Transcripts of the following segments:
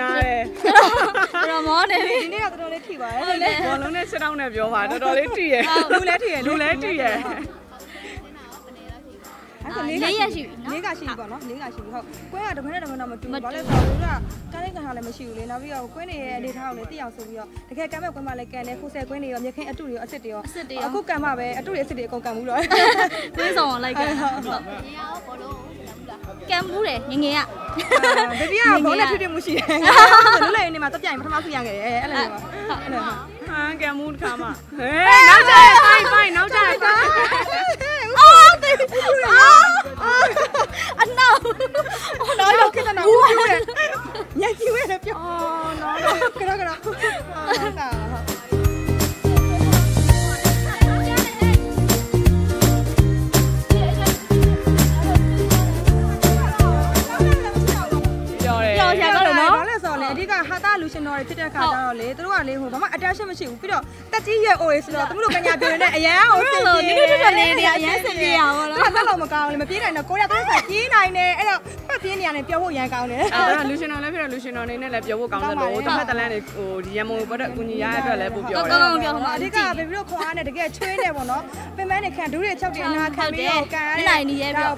နားတယ်တော်မောနေပြီဒီနေ့ကတော်တော်လေးထိပါတယ်ဟုတ်တယ်ဘောလုံးနဲ့စစ်တောင်းနဲ့ပြောပါတော်တော်လေးတည်ရယ်လူလည်းထိရလူလည်းတည်ရယ် အဲ့ဒါလေးလေးရရှိပြီနော်လေးကရှိပြီပေါ့နော်လေးကရှိပြီဟုတ်ကွင်းကတခွင်းနဲ့တခွင်းတော့မတူဘူးဘာလဲဆိုတော့ကကန်းလေးကန်ထားလည်းမရှိဘူးလေနောက်ပြီးတော့ကွင်းတွေရဲ့အနေထားကိုလည်းသိအောင်ဆိုပြီးတော့တကယ်ကမ်းမဲ့ကွင်းမှာလည်းကန်တယ်ဖိုးဆယ်ကွင်းတွေရောမြခင်အတုတွေရောအစ်စ်တွေရောအစ်စ်တွေရောအခုကန်မှာပဲအတုတွေအစ်စ်တွေအကုန်ကန်ဘူးတော့ကွင်းဆောင်အောင်လိုက်ကန်ဟုတ်ကံမှုတယ်ငငယ်ကဘီဘီကဘောနဲ့ထွတ်ထွတ်မှုရှိတယ်လူလည်းနေမှာတက်ပြိုင်ပထမဆုရခဲ့တယ်အဲ့လိုပါအဲ့လိုပါဟမ်ကံမှုတစ်ခါမှဟဲ့နောက်ကြရဖိုင်ဖိုင်နောက်ကြရဖိုင် နော်ကရက တာလူရှင်တော်တွေဖြစ်တဲ့ခါကျတော့လေသူတို့ကလေဟိုဘာမှ attention မရှိဘူးပြီးတော့တက်ကြီးရဲ့ OA ဆိုတော့သူတို့ကညာပြင်းနေအရန်ဟိုစင်လို့ပြေနည်းနည်းတော်လေးတွေအရင်စင်ပြေအောင်ပေါ့သူနော်ကတက်လို့မကောင်းလေမပြေးနိုင်တော့ကိုရတဲ့ဆိုင်ပြေးနိုင်တယ်အဲ့တော့ပတ်ပြေးနေရတယ်ပြောဖို့ရန်ကောင်းတယ်အဲ့ဒါလူရှင်တော်လည်းဖြစ်တယ်လူရှင်တော်နေနဲ့လည်းပြောဖို့ကောင်းတယ်လို့တစ်ဖက်တစ်လမ်းနေဟိုဒီရမုံဘတ်အကူညီရတဲ့အတွက်လည်းပို့ပြောတယ်ကောင်းကောင်းပြောမှာအဓိကဘေဘီတို့ခွန်အားနဲ့တကယ်ချွေးနေပေါ့နော်ပင်မနဲ့ခံဒူးတွေချုပ်တယ်အနာခံပြီးတော့ကန်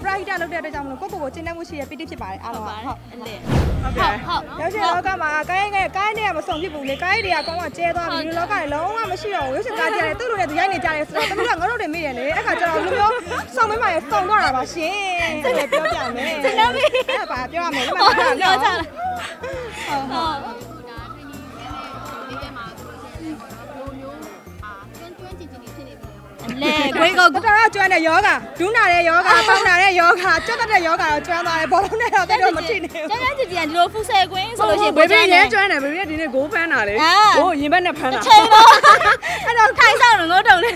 ပရိုဟိတလုပ်တဲ့အတွက်ကြောင့်မလို့ကိုကိုကိုကျင်းနေမှုရှိရပီတိဖြစ်ပါတယ်အားလုံးပါပါဟုဟုတ်တ်အလေဟုတ်ကဲ့ဟုတ်ရောက်ရှင်လောကမှာကိုင်းငယ်ကိုင်းတွေကမစုံဖြစ်ဘူးလေကိုင်းတွေကကောင်းကကျဲသွားပြီလူလောကတွေလုံးဝမရှိတော့ဘူးရုပ်ရှင်ကားကြတယ်သူ့လိုနဲ့သူရိုက်နေကြတယ်ဆိုတော့တမီးကငါတို့တွေမိတယ်လေအဲ့ခါကျတော့လူမျိုးစုံမင်းမရဲ့စုံတော့တာပါရှင်အဲ့ပြောပြမယ်အဲ့ဒါပါပြောရမယ်ဒီမှာဟုတ်ပြောပြောတော့ချဟုတ်လာဟုတ် လေခွေးကိုတော်တော်ကျွမ်းတဲ့ယောဂဒူးနာတဲ့ယောဂပေါင်းနာတဲ့ယောဂကြက်တဲ့ယောဂတော့ကျွမ်းသွားတယ်ဘောလုံးနဲ့တော့တော်တော်မထိနေဘူးကျန်ကျန်ကြည်ကြည်ဒီလိုဖူဆယ်ကွင်းဆိုလို့ရှိရင်ဘေဘီရဲကျွမ်းတယ်ဘေဘီကဒီနေ့ဂိုးဖမ်းတာလေဂိုးရင်ဘက်နဲ့ဖမ်းတာချိန်တော့အဲ့တော့ထိုင်ဆောင်တော့ငုတ်တုံလေး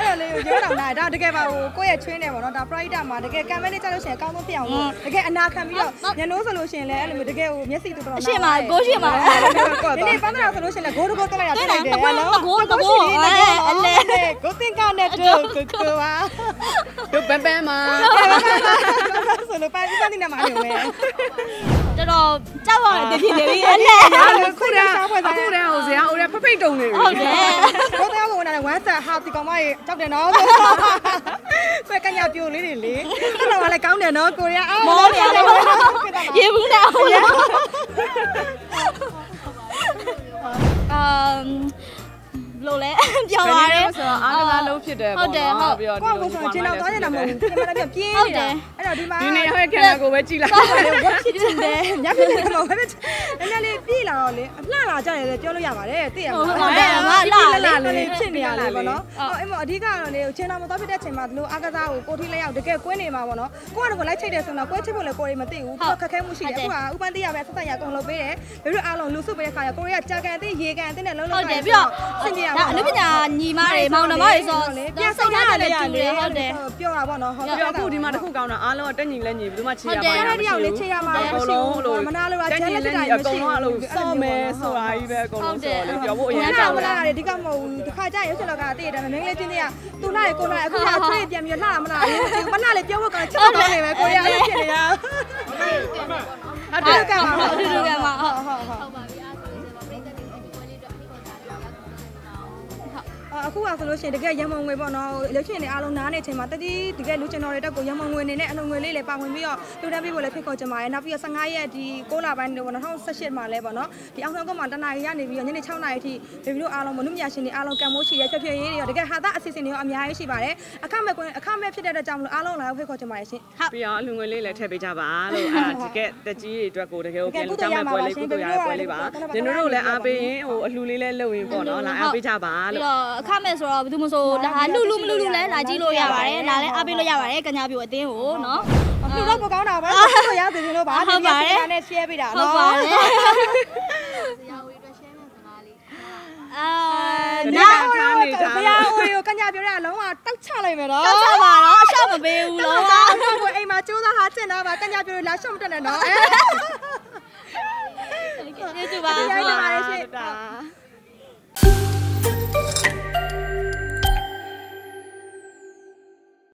အဲ့လိုလေးကိုရောတော့လာဒါတကယ်ပါဟိုကိုယ့်ရဲ့ချွင်းနေပေါ့နော်ဒါ pride မှာတကယ်ကံမဲလေးကြလို့ရှိရင်အကောင်းဆုံးဖြစ်အောင်လို့တကယ်အနာခံပြီးတော့ညနိုးဆိုလို့ရှိရင်လည်းအဲ့လိုမျိုးတကယ်ဟိုမျက်စိတူတော်အရှင်မှာကိုရှင်မှာဒီနေ့ပန်းတော်ဆိုလို့ရှိရင်လည်းဂိုးတကောတက်လိုက်တာတဲ့တကွန်းတကိုးတကိုးအလဲကိုတင်ကနဲ့တို့ကိုကိုပါတို့ပန်းပန်းမှာဆိုလို့ပန်းပန်းတ င်နေမှာနေမယ်တော်တော်ကြောက်ရတယ်တဖြစ်နေပြီအဲ့လဲအခုတည်းအခုတည်းဟိုဇရာဟိုတည်းဖဖိတ်တုံနေပြီဟုတ်တယ်ကိုတရားကိုဝင်လာတယ်ဝမ်းဆက်ဟာဒီကောင်မကြီးကြောက်တယ်နော်ဆွဲကညာပြိုလေးတွေ လေအဲ့တော့လည်းကောင်းတယ်နော်ကိုရီးယားအော်မောနေတယ်ရေဘူးနေအောင်အမ်လို့လဲပြောပါရဲဆိုတော့အားကစားလုံးဖြစ်တယ်ပေါ့နော်ပြီးတော့ကိုကိုဆိုရင်ကျင်းတော့သွားနေတာမဟုတ်ဘူးပြင်မလည်းပြင်းနေတာအဲ့တော့ဒီမှာဒီနေ့ဟဲ့ကင်မရာကိုပဲကြည့်လိုက်ဝက်ဖြစ်တယ်ညဖြစ်တယ်တော့ပဲ နည်းနည်းလေးပြေးလာတော့လေအလှလာကြတယ်လေပြောလို့ရပါတယ်သိရမှာလေးဖြစ်နေရလေပေါ့နော်ဟိုအဲ့မအဓိကတော့လေကျင်းတော့မသွားဖြစ်တဲ့အချိန်မှာဒီလိုအားကစားကိုကိုထိလက်ရောက်တကယ်ကွင်းနေမှာပေါ့နော်ကိုကတော့လိုက်ချိတ်တယ်ဆိုတော့ကွင်းချိတ်ဖို့လည်းကိုရီမသိဘူးခက်ခဲမှုရှိတယ်အခုကဥပန်းတရားပဲဆက်ဆက်ရအကုန်လုပ်ပေးတယ်ဘယ်လိုအားလုံးလူစုပေးတဲ့ခါကျကိုရီကကြာကန်သိရေကန်သိနဲ့လုံးလုံးဟုတ်တယ်ပြီးတော့ဆင်ပြေရဒါအနုပညာညီမတွေမောင်နှမတွေဆိုပြန်စိစိတ်တ်ထားထားတယ်တယ်တူတယ်ဟုတ်တယ်ပြောတာပေါ့နော်ဟုတ်ပြီးတော့အခုဒီမှာတစ်ခုကောင်းတာအားလုံးကတက်ညီလက်ညီဘယ်သူမှချီရဟုတ်တယ်ပါတယောက်လေးချေရမှာအကုန်လုံးလို့မနာလို့တက်ညီလက်ညီအကုန်လုံးအဲ့လိုစော့မယ်ဆိုတာကြီးပဲအကုန်လုံးဆိုတော့လေပြောဖို့အရင်ကြောကြောက်က်မတယ်လားလေဒီကမဟုတ်ဘူးတခါကျရုပ်ချက်လောက်ကတည့်တယ်မင်းလေးချင်းတွေကသူလာရကိုလာအခုကဆွေးပြန်ပြီးလှလာမလားမလှလေပြောဖို့ကောင်းချက်တော့နေပဲကိုရအဲ့ဖြစ်နေတာဟုတ်တယ်ကပါအတူတူကမှဟုတ်ဟုတ်ဟုတ် အခုကဆိုလို့ရှိရင်တကယ်ရမုံငွေပေါ့နော်ရုပ်ရှင်တွေအားလုံးနားနေချိန်မှာတတိတကယ်လူကျွန်တော်တွေတက်ကိုရမုံငွေနေနဲ့အလုံးငွေလေးလည်းပါဝင်ပြီးတော့လူတန်းပြီးဖို့လည်းဖိတ်ခေါ်ကြပါတယ်နောက်ပြီးတော့15ရက်ဒီ6လပိုင်းတော့2018မှာလည်းပေါ့နော်ဒီအောင်ဆောင်ကမှတနာရီရနေပြီးတော့ညနေ6နာရီထိဘေဘီတို့အားလုံးမနုမြရှင်တွေအားလုံးကံမိုးရှိရဲဖြည်းဖြည်းရေးတွေရောတကယ်ဟာသားအစီအစဉ်တွေရောအများကြီးရှိပါတယ်အခမဲ့ကွင်းအခမဲ့ဖြစ်တဲ့အတွက်ကြောင့်မလို့အားလုံးလာဖိတ်ခေါ်ကြပါတယ်ရှင်ပြီးတော့အလူငွေလေးလည်းထည့်ပေးကြပါလို့အဲ့ဒါဒီကတက်ကြီးတွေအတွက်ကိုတကယ်ကိုပြန်ကြောင်းမဲ့ပွဲလေးကုသိုလ်ရတဲ့ပွဲလေးပါညီတို့တို့လည်းအားပေးရင်ဟိုအလှလေးလည်းလုပ်ရင်ပေါ့နော်လာအားပေးကြပါပြီးလို့တော့အခမဲ့ဆိုတော့ဘယ်သူမဆိုဒါလှလူမလူလူလဲလာကြည့်လို့ရပါတယ်လာလဲအားပေးလို့ရပါတယ်ကညာပြိုအတင်းကိုနော်လူတော့ပိုကောင်းတာပါဆိုရသေးတယ်လို့ပါဒီနေ့ကနဲ့ share ပေးတာဟုတ်နော်ပါတယ်အာဒီနာကခန်းနေကြဘုရားအိုးကိုကညာပြောတာလုံးဝတောက်ချလိုက်မယ်နော်တော့ချပါတော့အရှောက်မပေးဘူးလောလို့တော့ကိုအိမ်မှာကျိုးသားဟာကျင့်တော့ပါကညာပြောလာရှော့မတက်နဲ့နော်